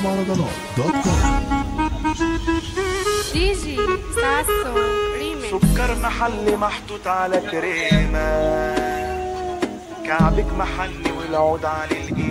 على مهرجانات دوت ساسو ريميكس سكر محلي محطوط على كريمة. كعبك محلي والعود على القيمه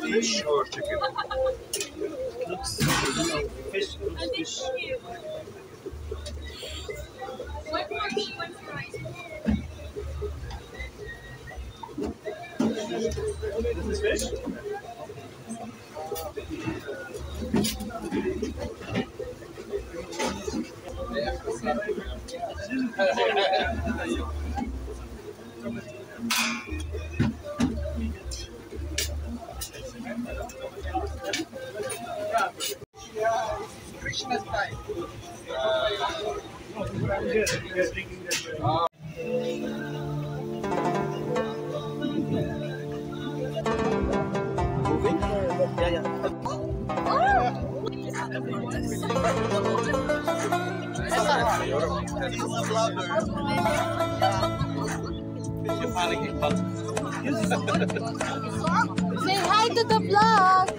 pretty sure? to Say hi to the vlog.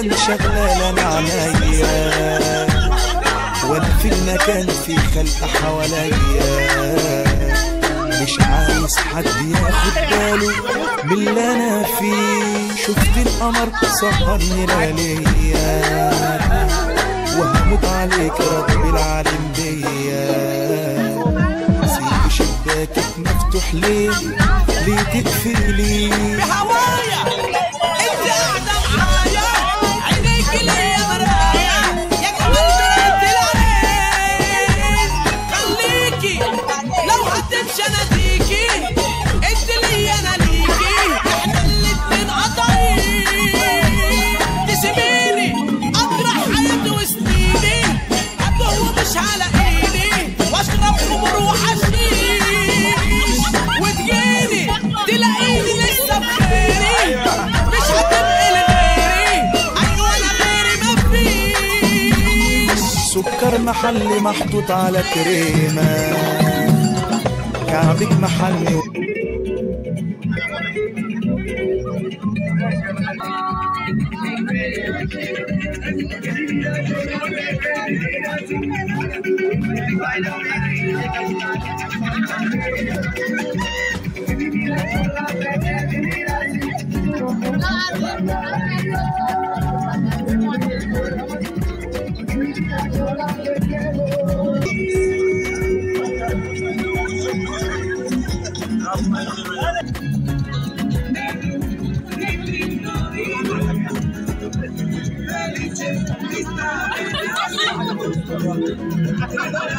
الجيران شغالة أنا عنيا وأنا في المكان في خلق حواليا. مش عايز حد ياخد باله من اللي أنا فيه. شفت القمر سهرني لياليا. وهموت عليك رب العالم بيا. سيب شباكك مفتوح ليه؟ ليه تقفلي بهوايا! سكر محلي محطوط على كريمة. كعبك محلي.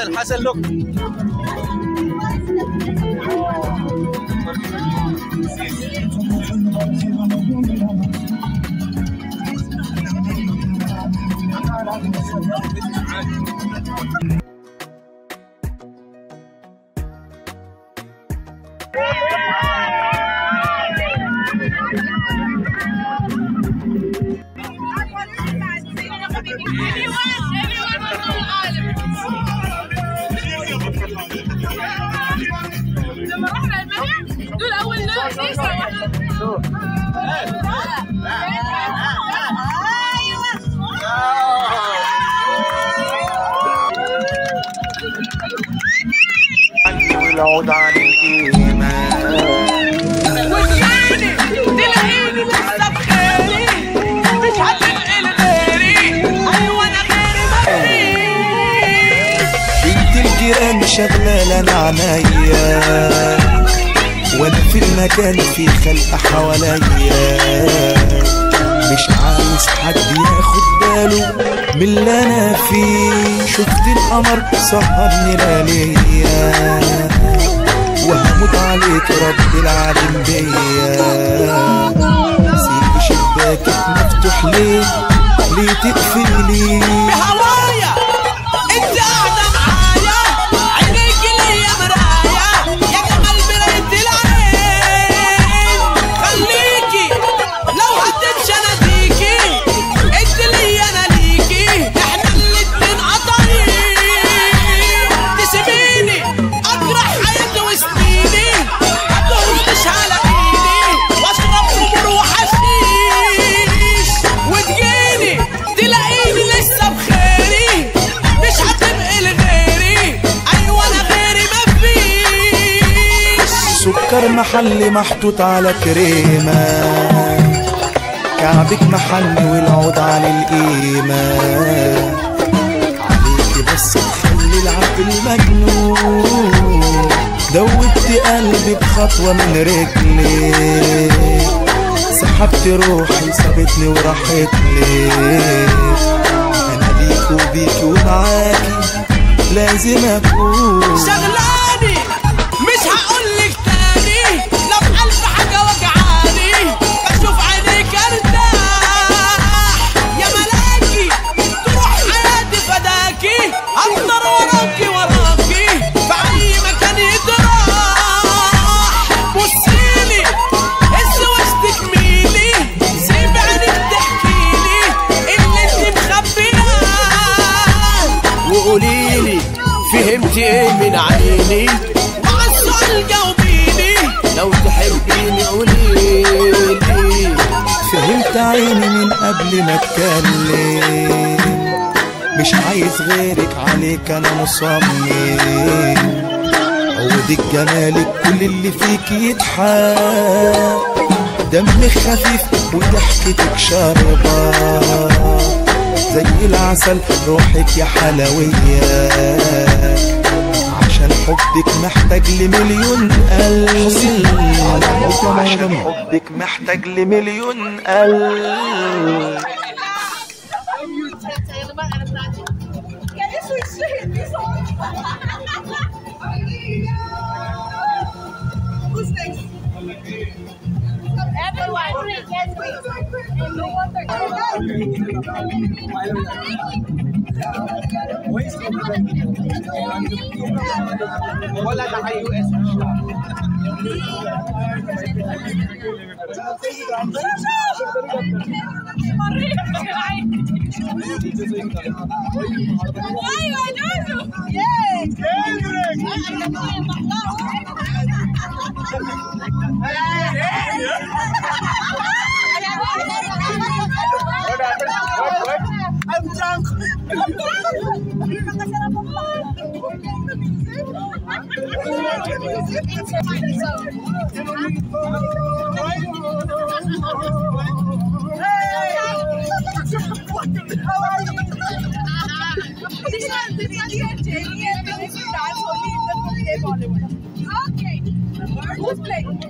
حسن حسن لوك. لما والعود عن الإيمان مش لغيري أيوه أنا غيري الجيران عنيا وأنا في المكان في خلق حواليا. مش عايز حد ياخد باله من اللي أنا فيه شفت القمر سهرني لياليا وهموت عليك رب العالم بيا. سيب شباكك مفتوح ليه؟ ليه تقفلي محلي محطوط على كريمة. كعبك محلي والعود عن القيمة. عليكي بس تخلي العقل مجنون دوبت قلبي بخطوة من رجلي. سحبت روحي سابتني وراحت لي أنا ليك وبيك ومعاكي لازم أكون. اتكلم مش عايز غيرك عليك أنا مصمم. عودك جمالك كل اللي فيك يضحك. دمك خفيف وضحكتك شاربة. زي العسل روحك يا حلوية. عشان حبك محتاج لمليون قلب عشان حبك محتاج لمليون قلب Can you switch to Hindi song? Who's next? Everyone, can we? And no. Wala na kayo USB siya. Ay, manoso! Yes! I'm drunk. I'm. How are you? you are Okay. Who's playing?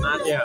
Nadia.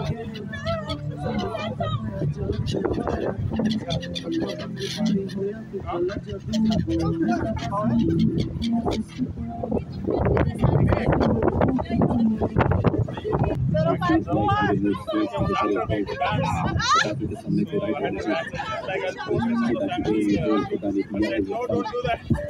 Don't do that.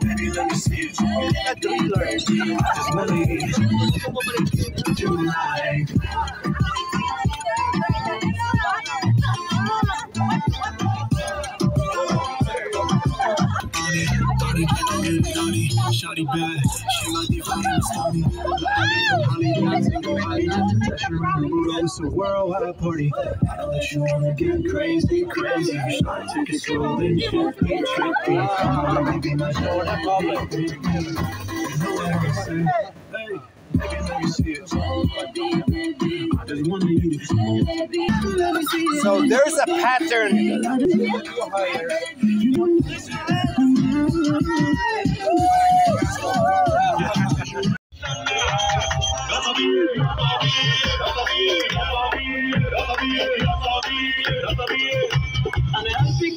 Baby, let me see you. I don't learn you. Just believe. What you like? Shawty bad, she my divine, a worldwide party. Let you wanna get crazy, crazy. Take it slow, then trippy, trippy. Come on, baby, my. You know what I'm saying? Hey. Baby, let me see it. I just wanna eat it. Let me see it. So there's a pattern i An anti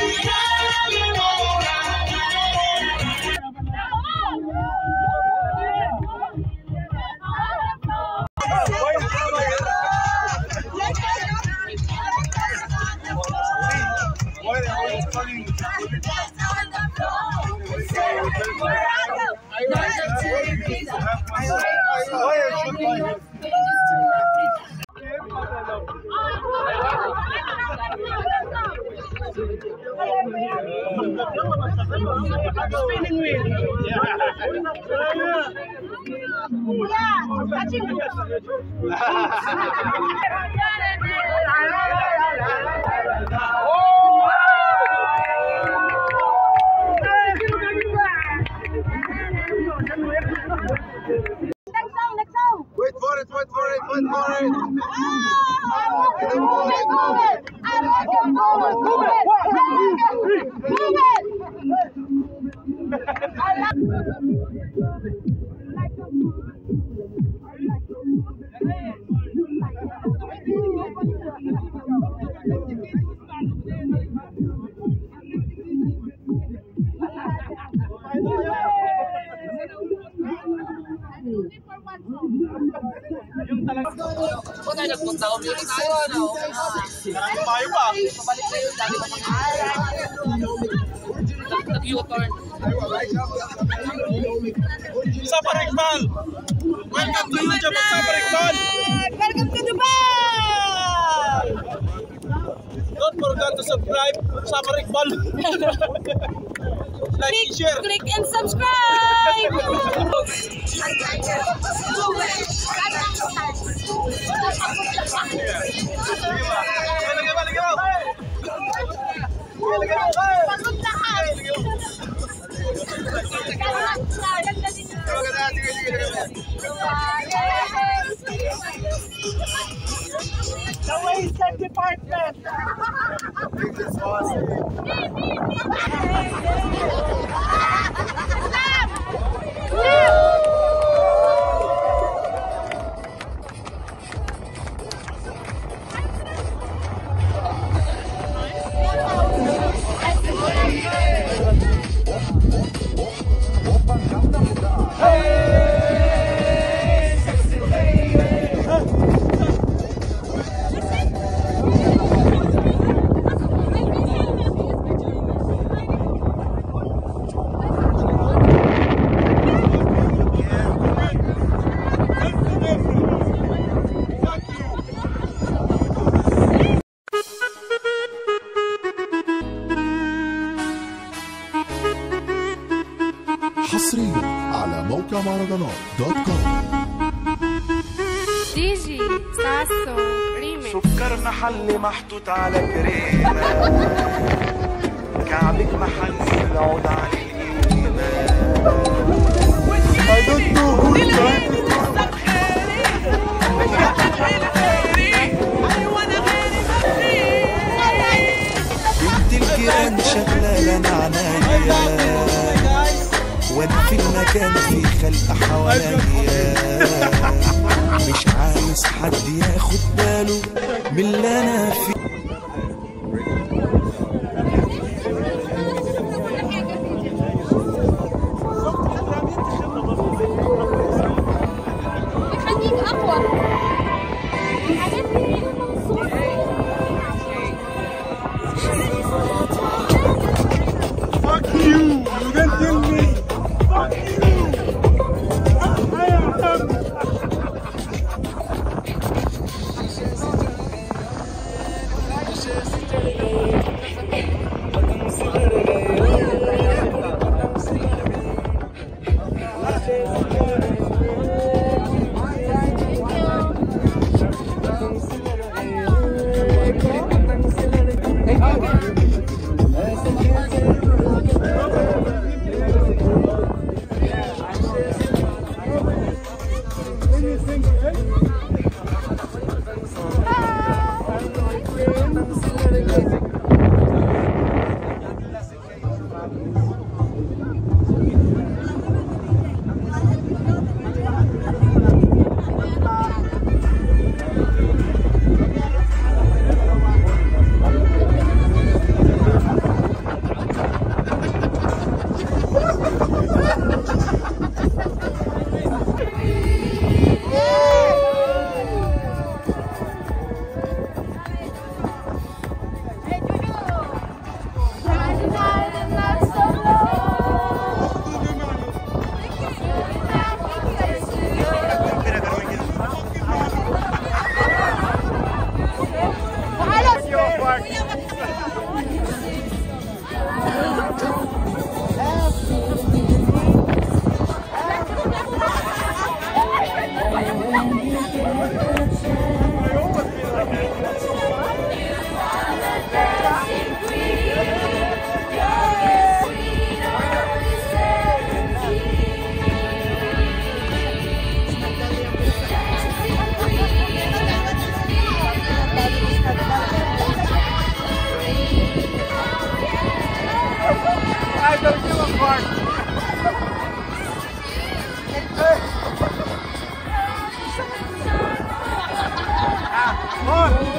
Don't forget to subscribe sa Parikmal. like and share. Click and subscribe! Lagay mo, Police and department. This is awesome. Hey! دوت كوم دي جي ساسو ريمي سكر محلي محطوط على كريمة. كعبك محل العود عليه I don't know who بنت الجيران شغلة لنا عناية. وأنا في المكان في خلق حواليا. مش عايز حد ياخد باله من اللي أنا فيه.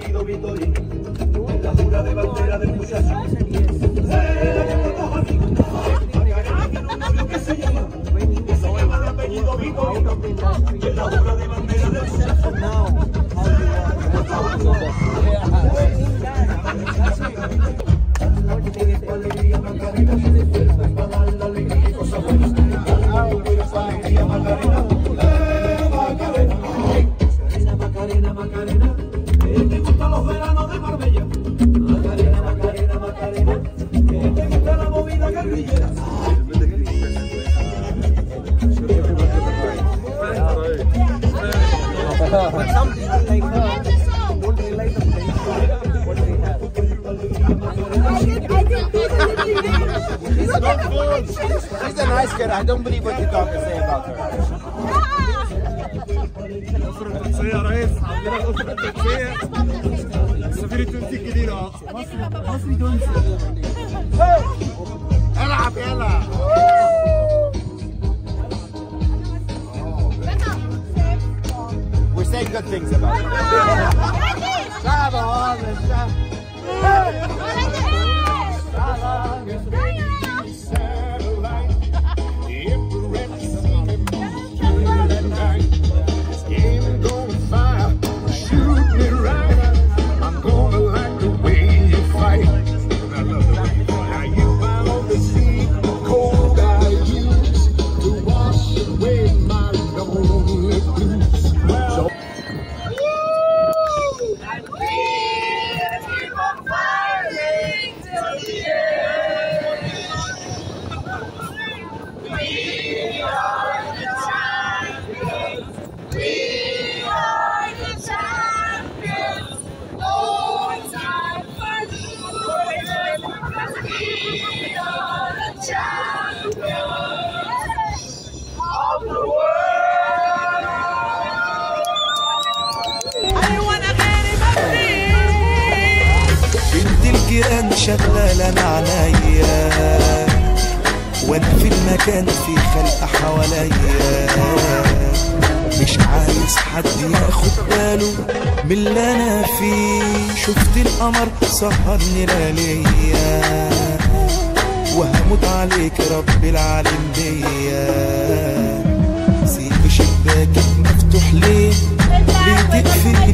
escogido Vitoria, la jura de bandera del muchacho. Se llama, de la del Kid. I don't believe what the doctors say about her. السفير التونسي الجديد مصري تونسي العب يلا We say good things about it. أيوه شغلة أنا وأنا في المكان في خلق حواليا. مش عايز حد ياخد باله من اللي أنا فيه. شفت القمر سهرني لياليا وهموت عليك رب العالم ليا سيب شباكك مفتوح ليه؟ ليه تقفلني